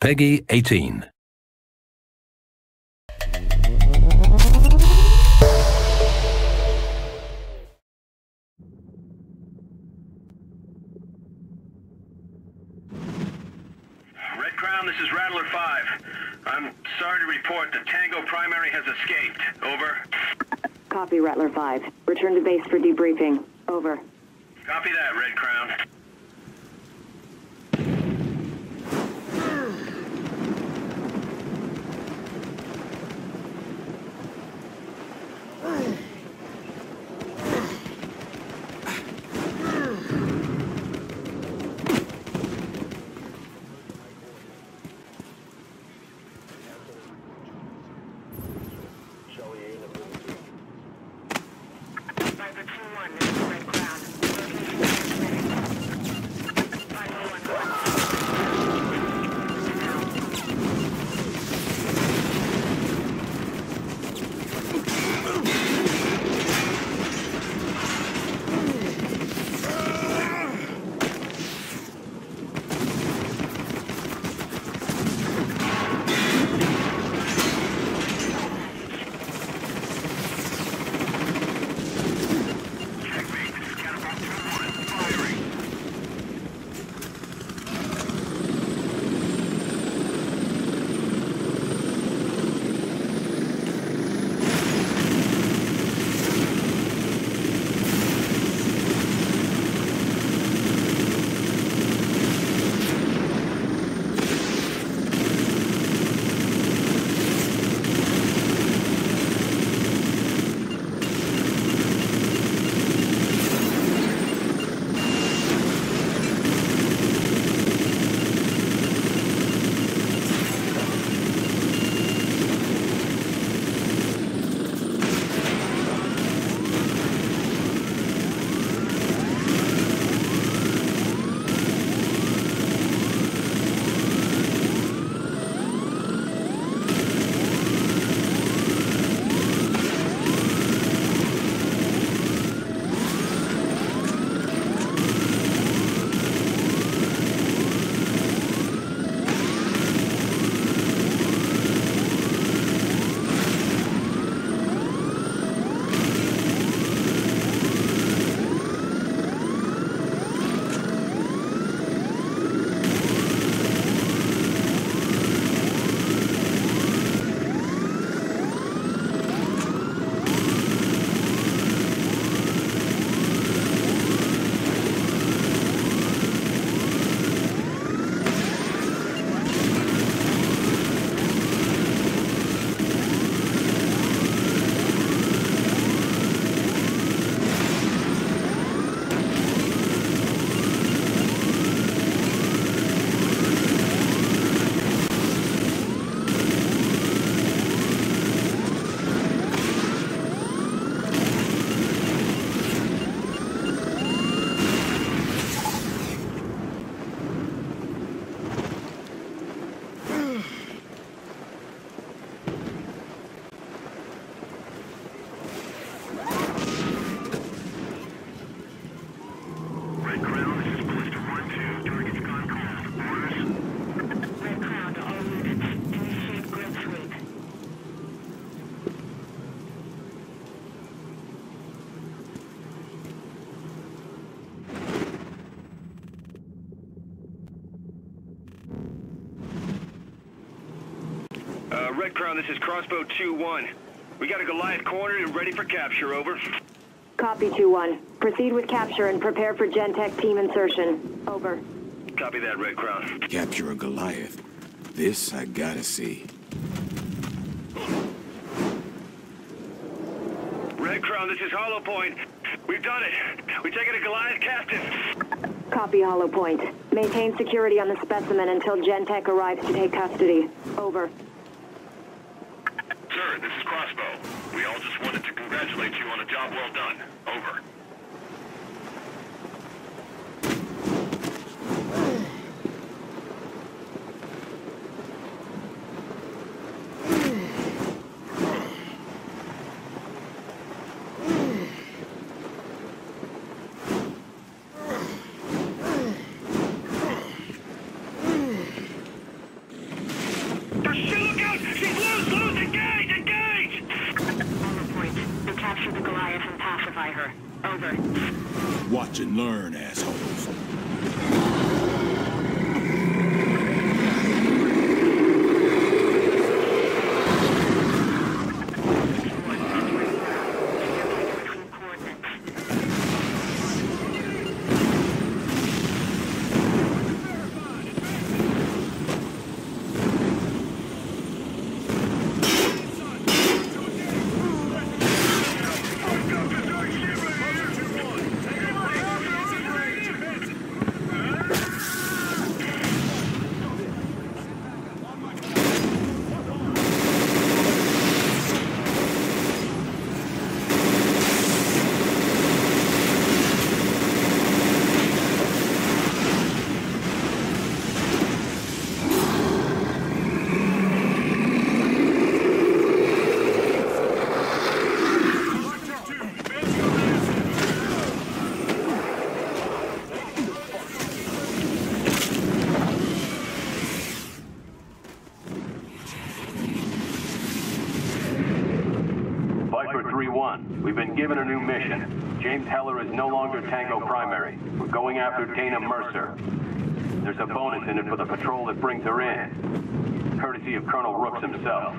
Peggy 18. Red Crown, this is Rattler 5. I'm sorry to report the Tango primary has escaped. Over. Copy, Rattler 5. Return to base for debriefing. Over. Copy that, Red Crown. Red Crown, this is Crossbow 2-1. We got a Goliath cornered and ready for capture. Over. Copy, 2-1. Proceed with capture and prepare for Gentek team insertion. Over. Copy that, Red Crown. Capture a Goliath. This I gotta see. Red Crown, this is Hollow Point. We've done it. We've taken a Goliath captive. Copy, Hollow Point. Maintain security on the specimen until Gentek arrives to take custody. Over. This is Crossbow. We all just wanted to congratulate you on a job well done. Over. Is no longer Tango Primary. We're going after Dana Mercer. There's a bonus in it for the patrol that brings her in. Courtesy of Colonel Rooks himself.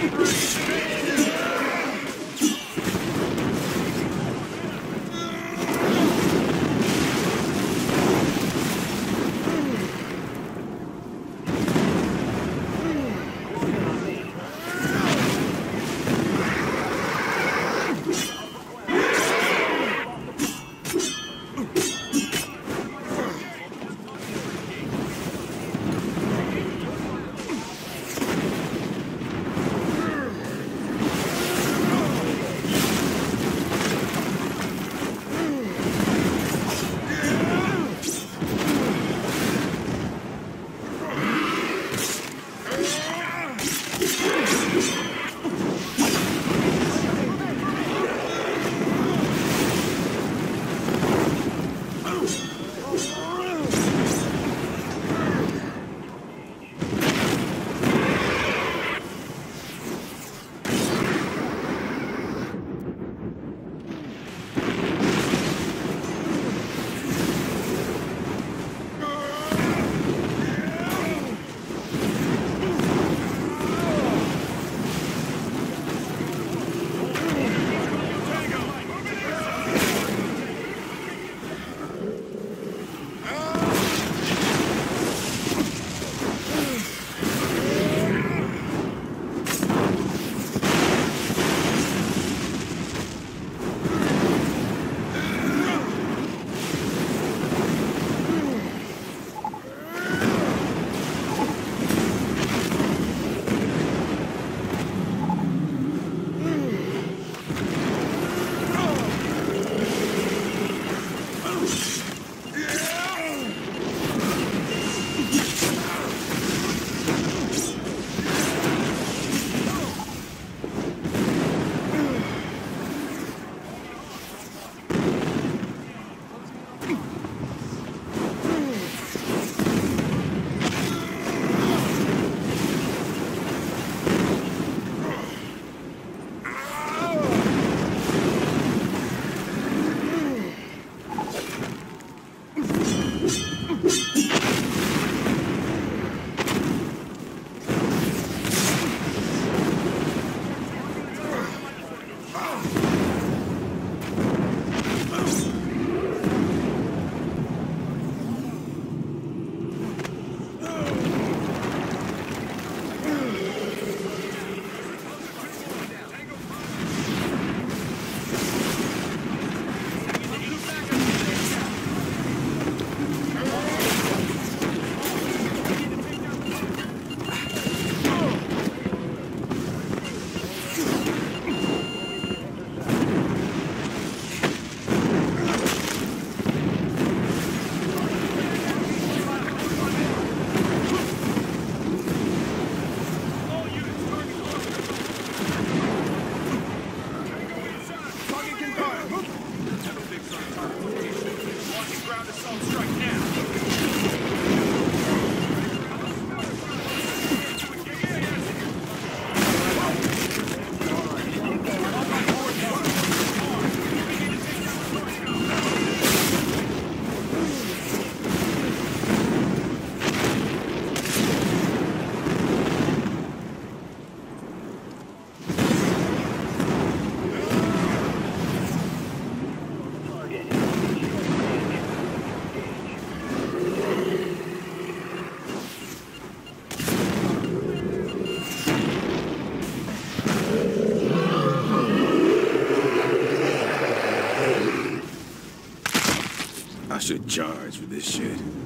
Respect. Should charge for this shit.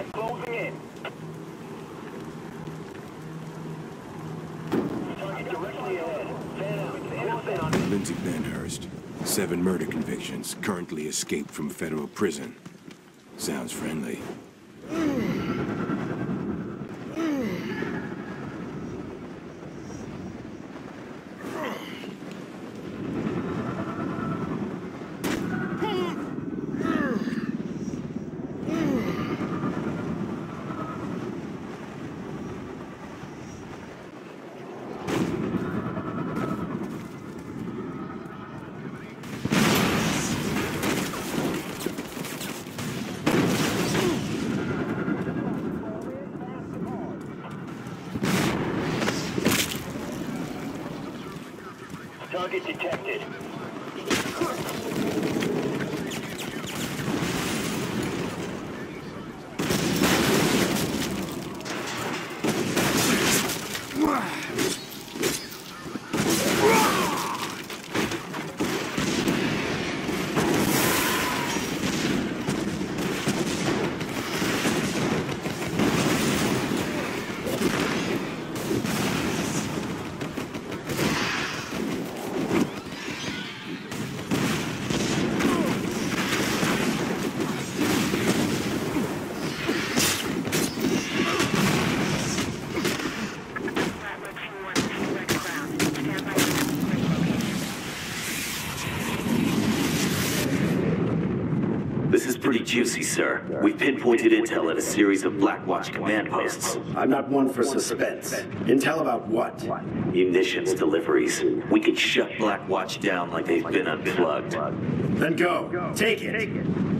Identified. Closing in. Target directly ahead. Van out. Close in on Lindsay Benhurst. Seven murder convictions. Currently escaped from federal prison. Sounds friendly. Hmm. Target detected. Juicy, sir. We've pinpointed intel at a series of Blackwatch command posts. I'm not one for suspense. Intel about what? Munitions deliveries. We could shut Blackwatch down like they've been unplugged. Then go. Take it.